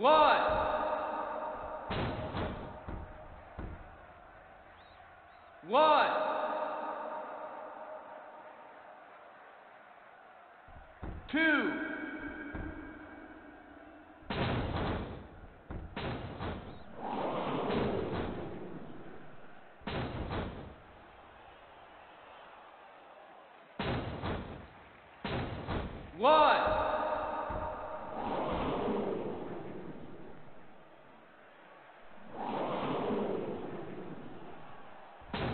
One. One. Two. One.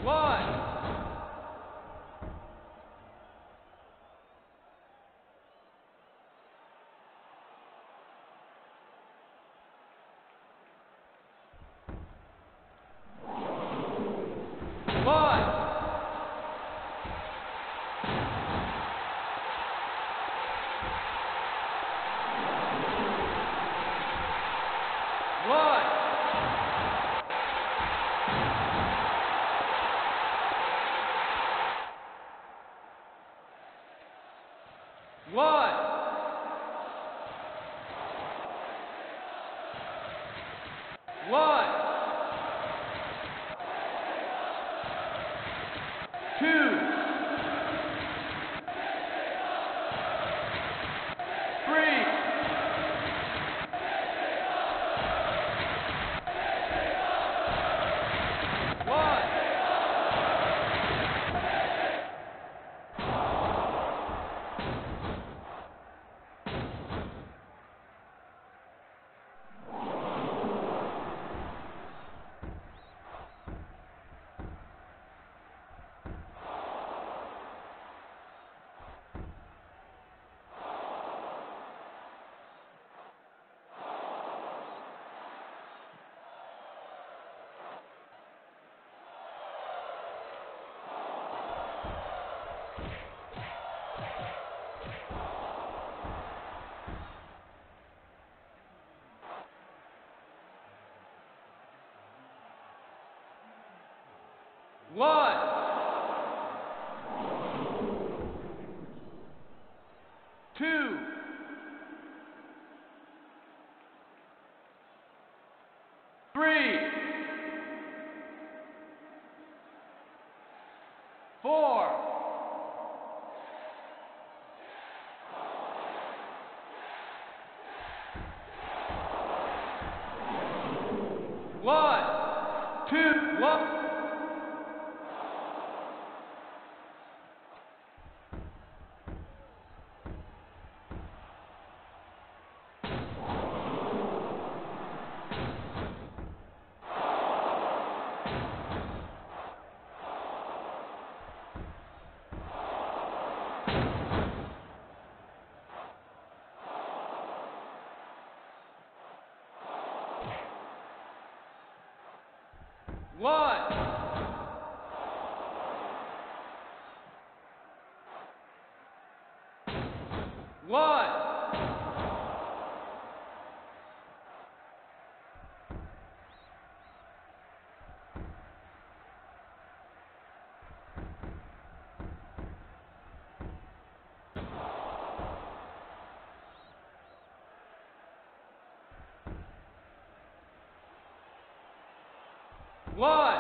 One. One. One. One. Two. Three. Four. One. Two. One. One. One. One.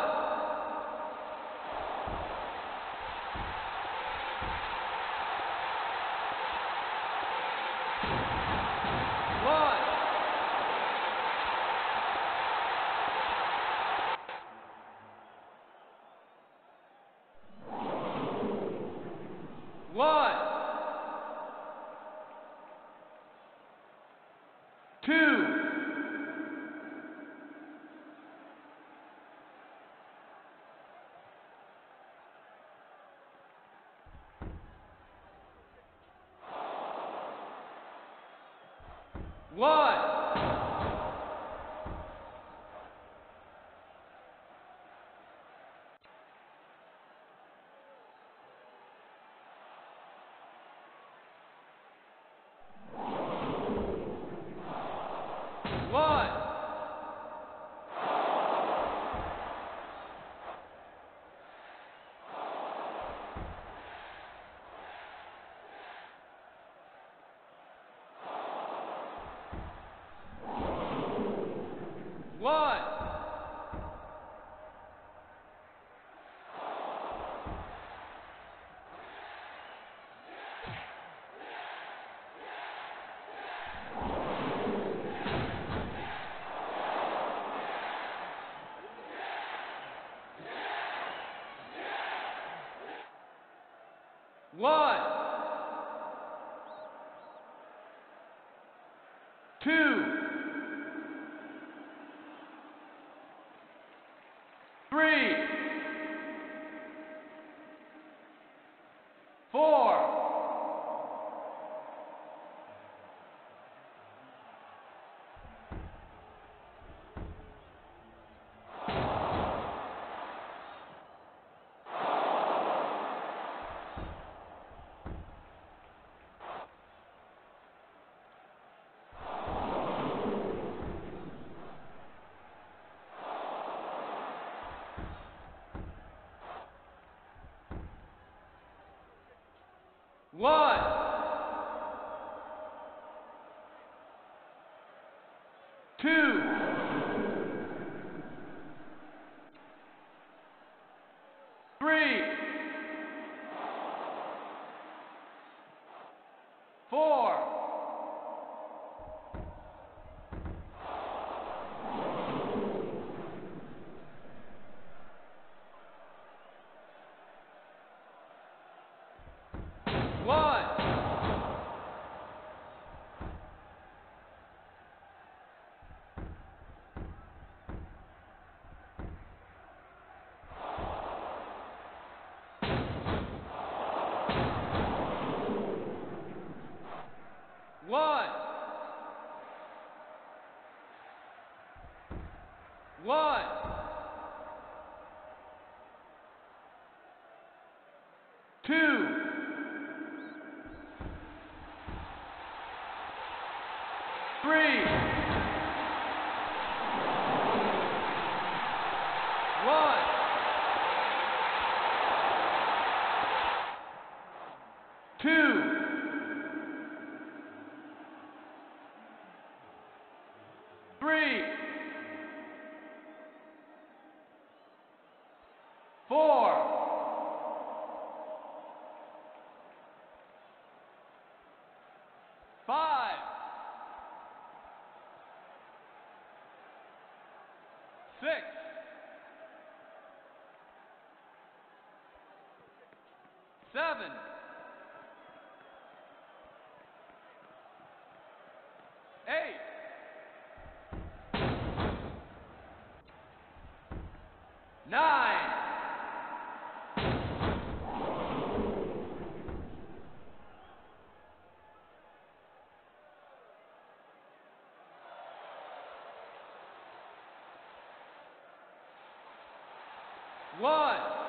One. One. Two. One. One, two. one. One. One. Two. Three. One. Two. three, four, five, six, seven, eight, nine, one.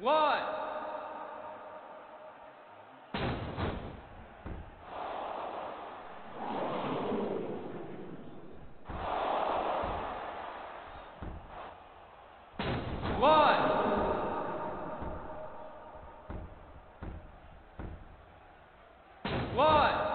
One. One. One.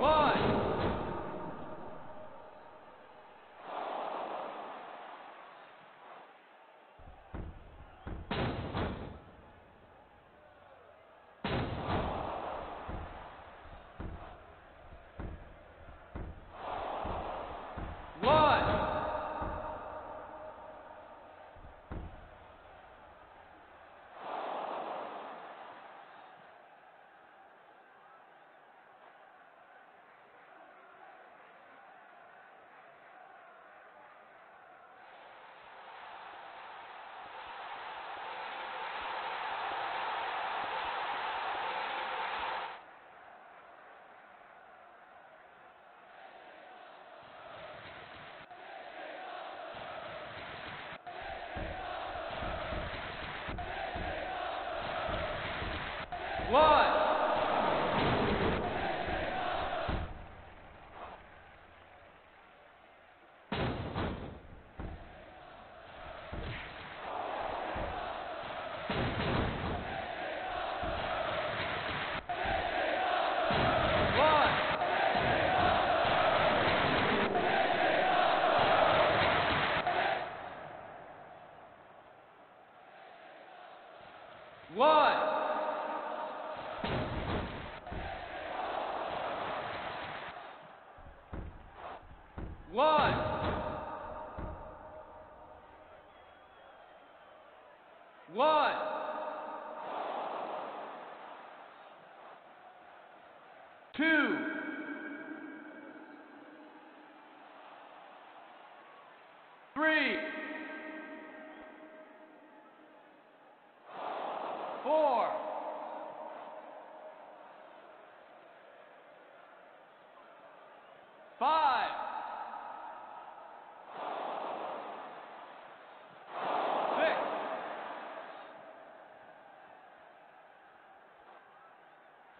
One. One. One.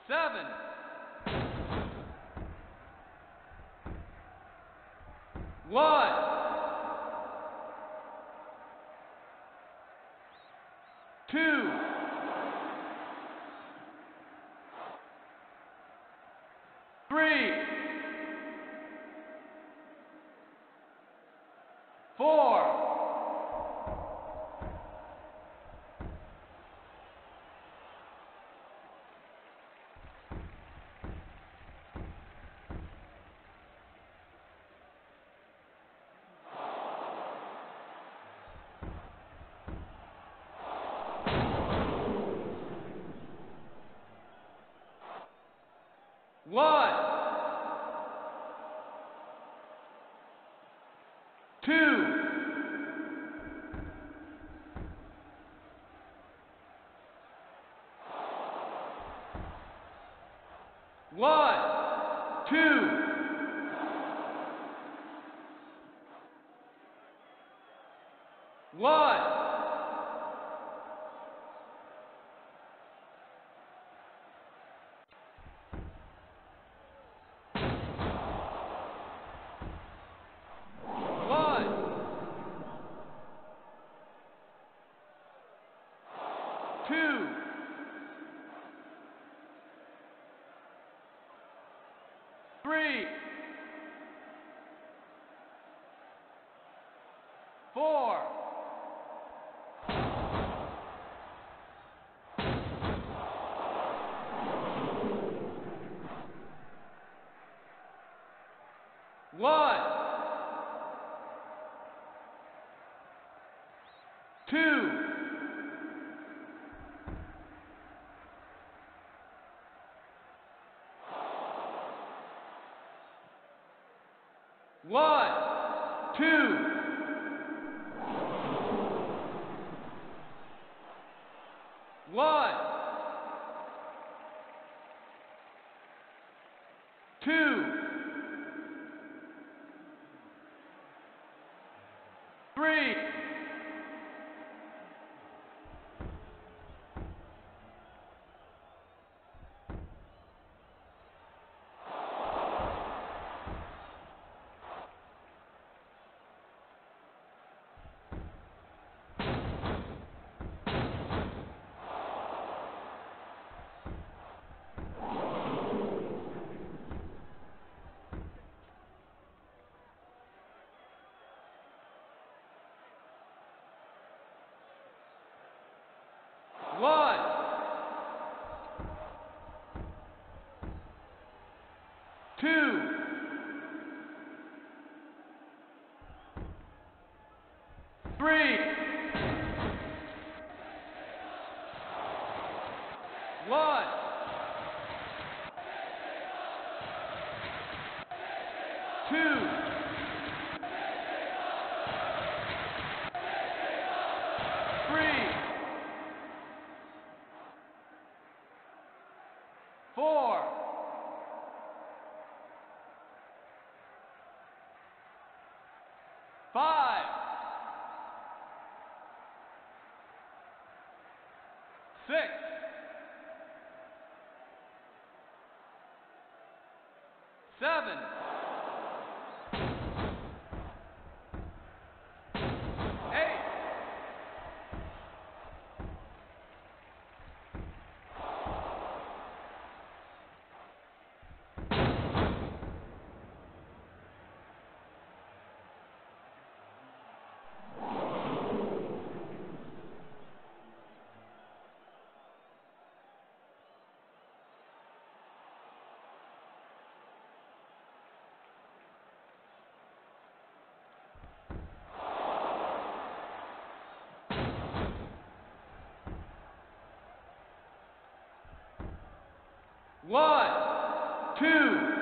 Seven. One. Two. Three. Four. One. Two. One. Two. One. One. Two. Three. Four. One. Two. One, two, One. Two. Three. One. Two. Three. One. Two. Three. Four. Five. Six. Seven. Eight. One, two,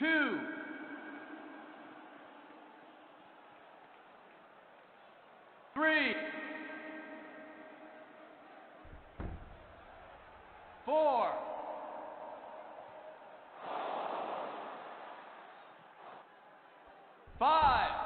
two, three, four, five,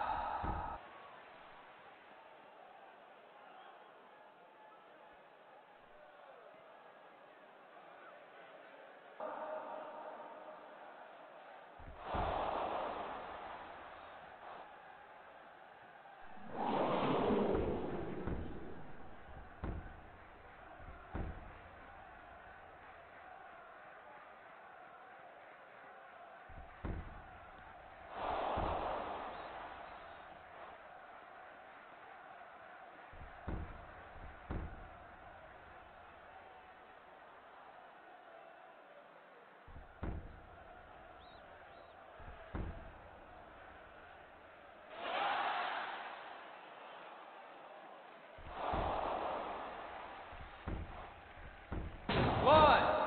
one.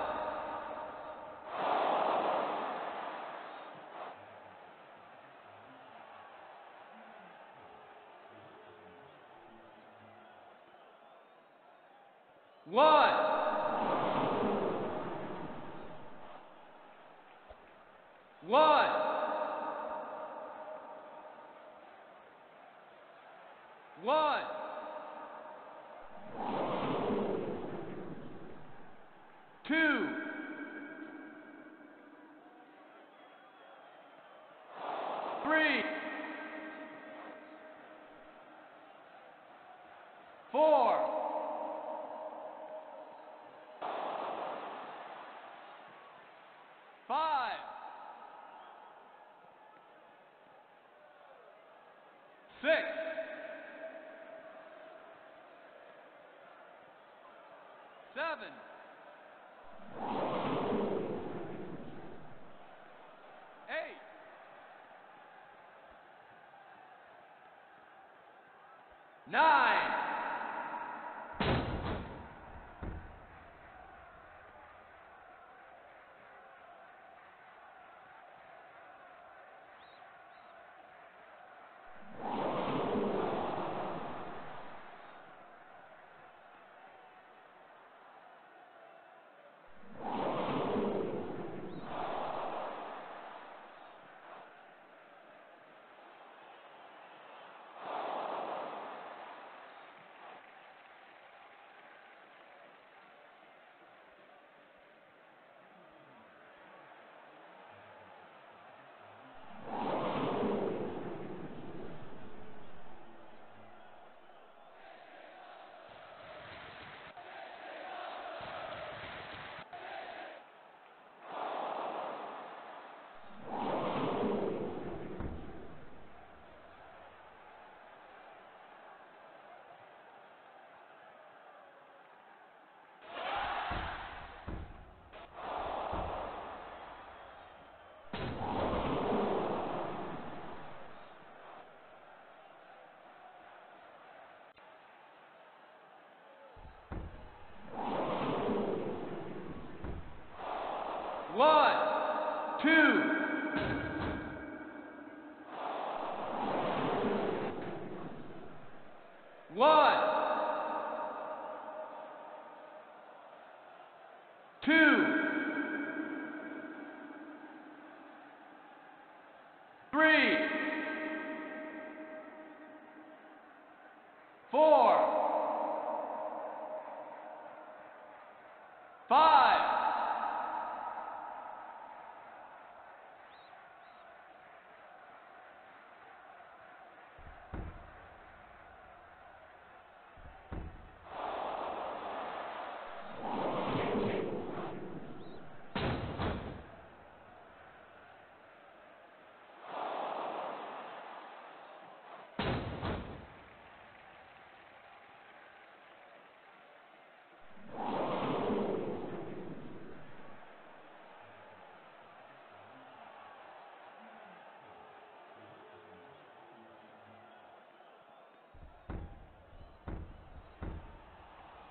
One. One. One. Two. Three. Four. Five. Six. Seven. Eight. Nine. One, two, one, two, three, four,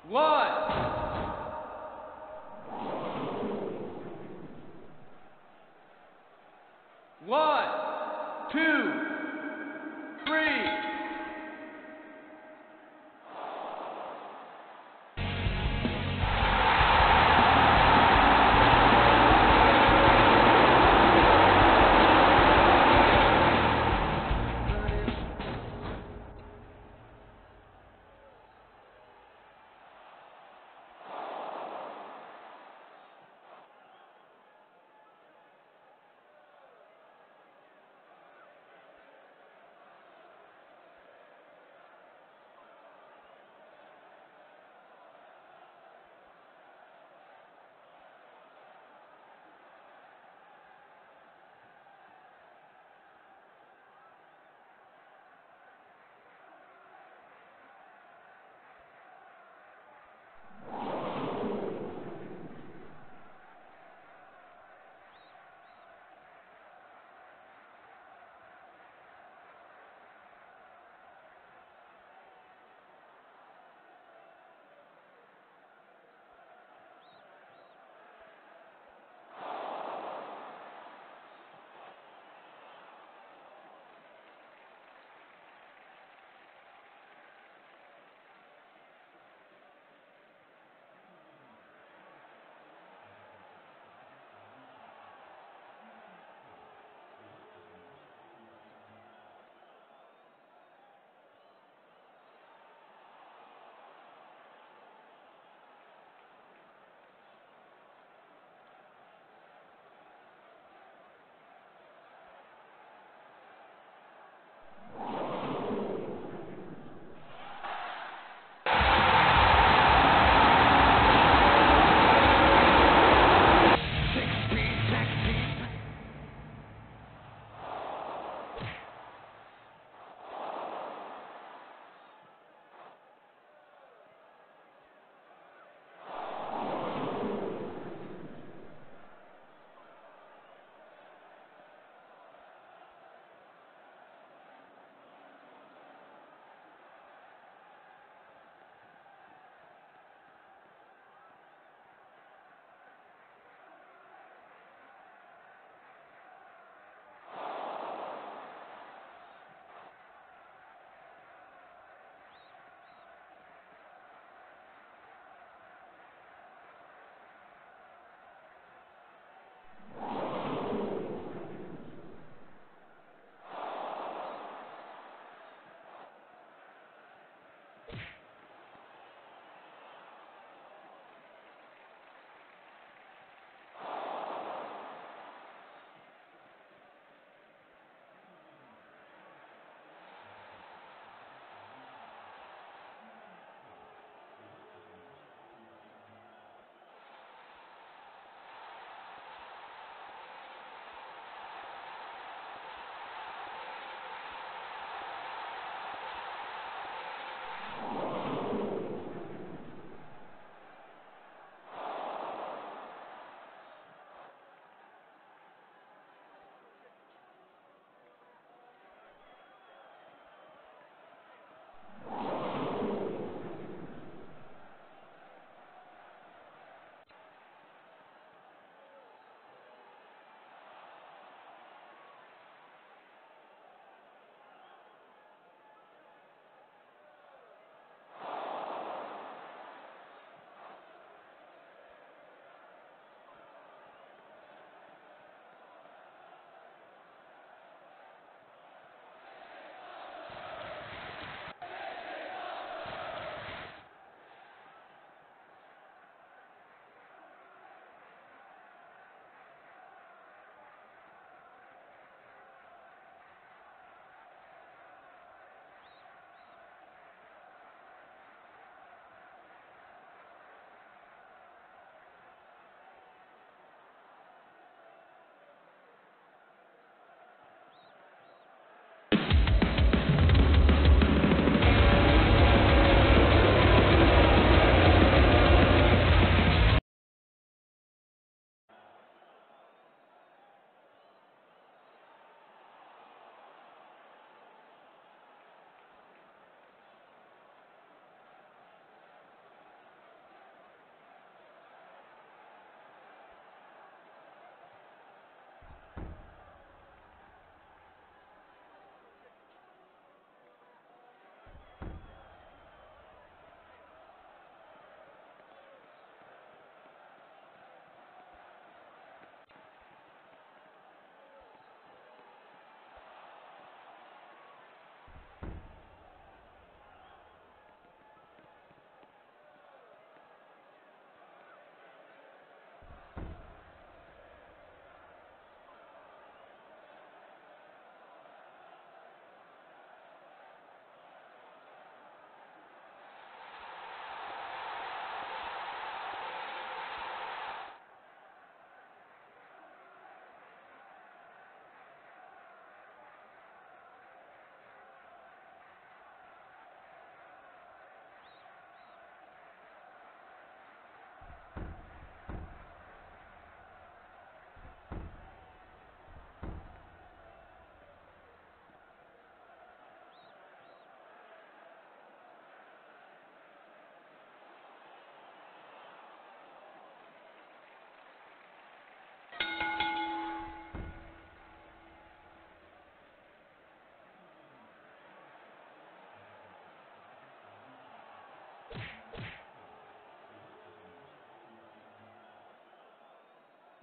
one.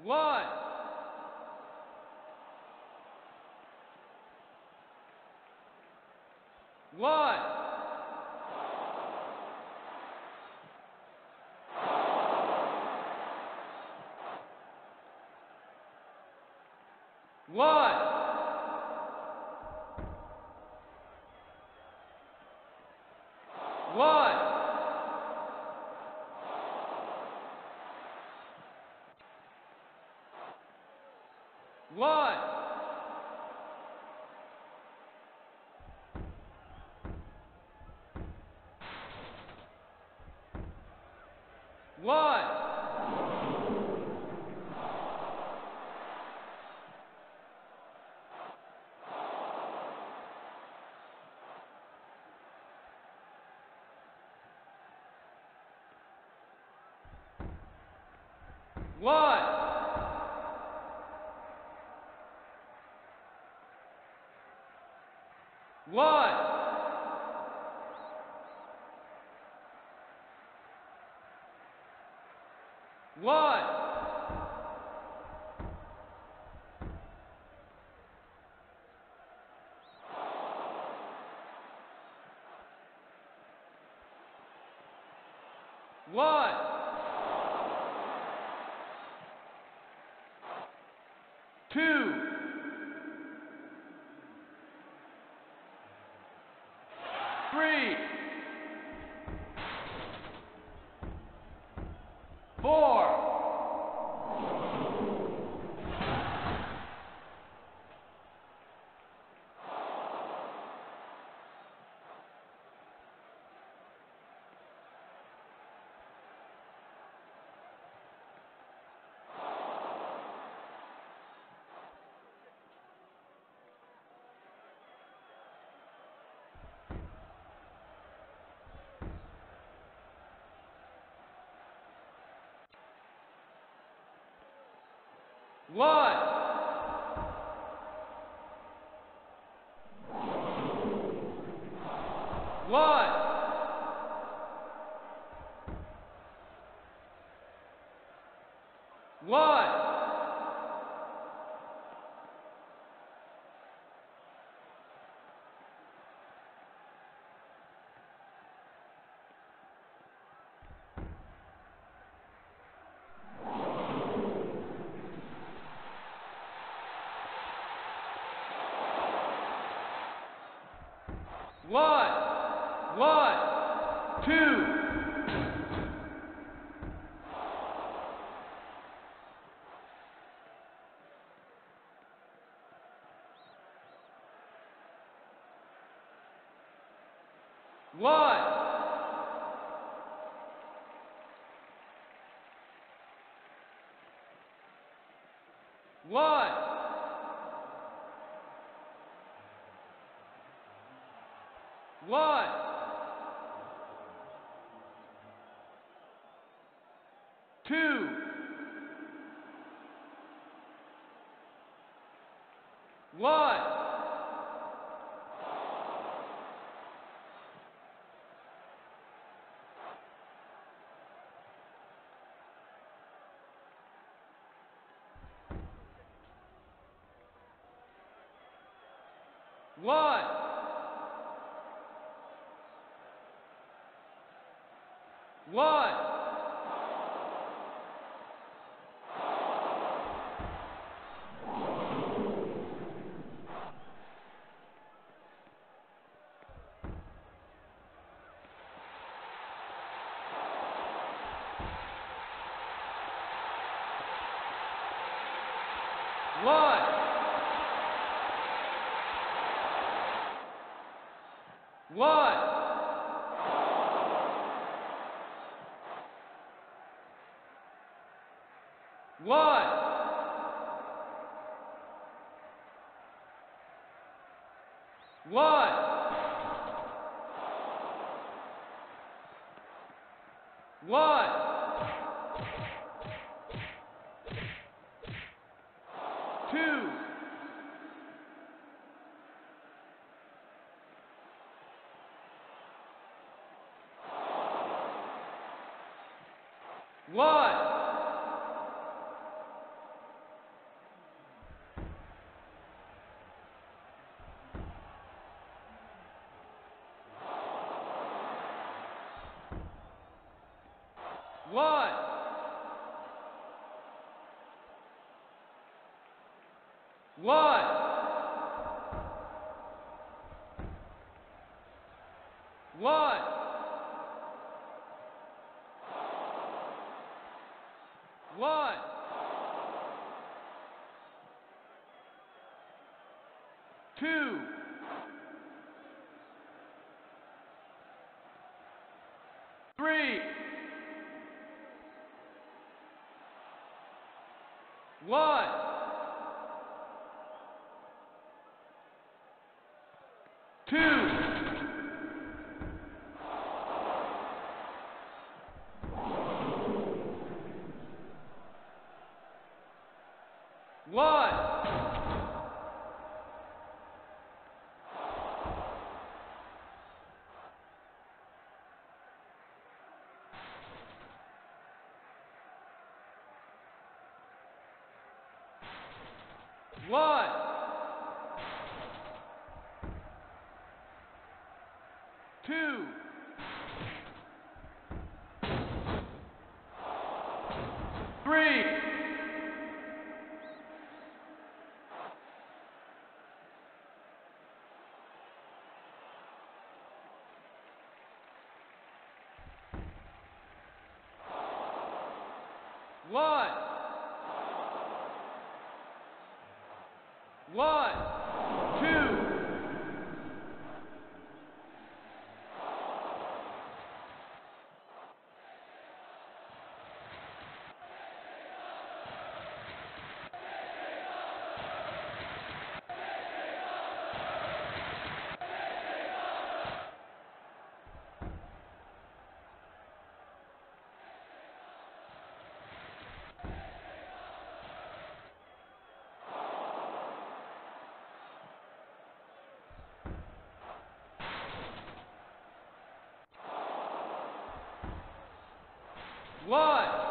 One. One. One. One. One. One. One. One. One. One. Two. Three. Four. One. One. One. One. One. Two. One. One. One. Two. One. One. One. One. One. One. One. One. Two. One. One. One. One. One. Two. Three. One. Two. One. One. Two. Three. One. One. Two. One.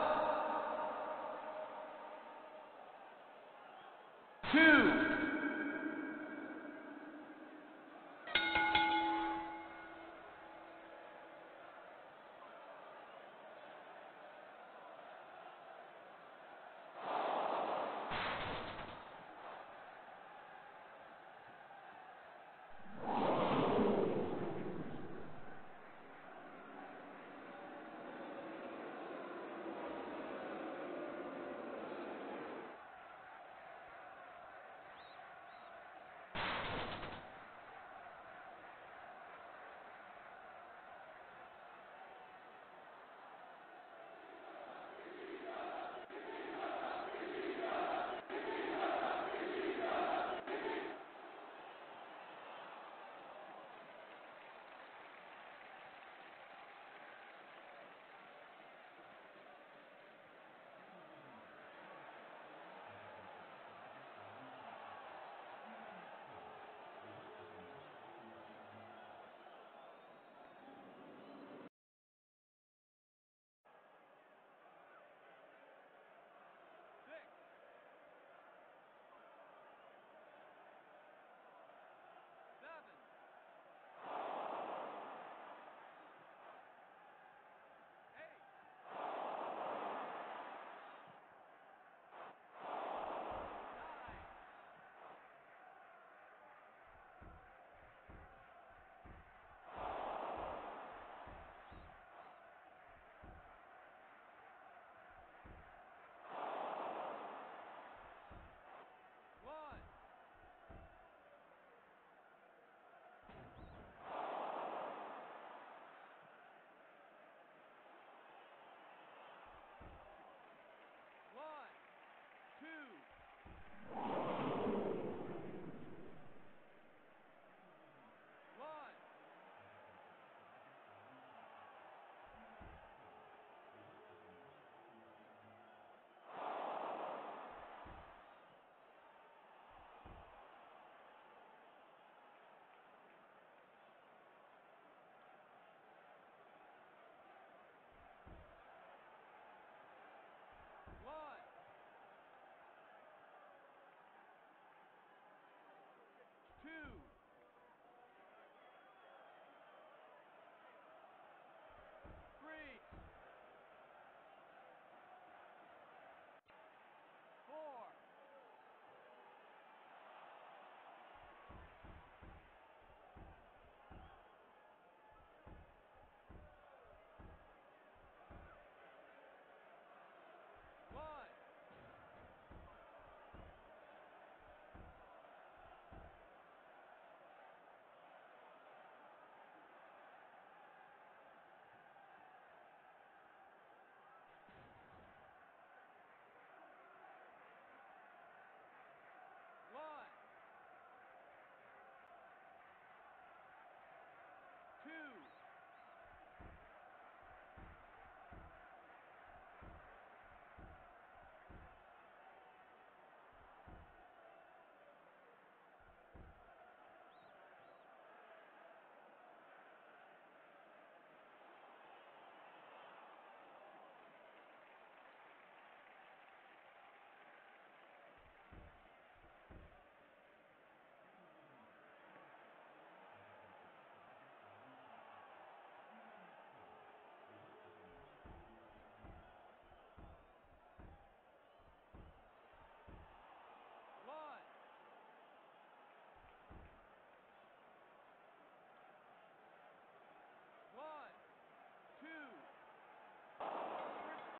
ああ。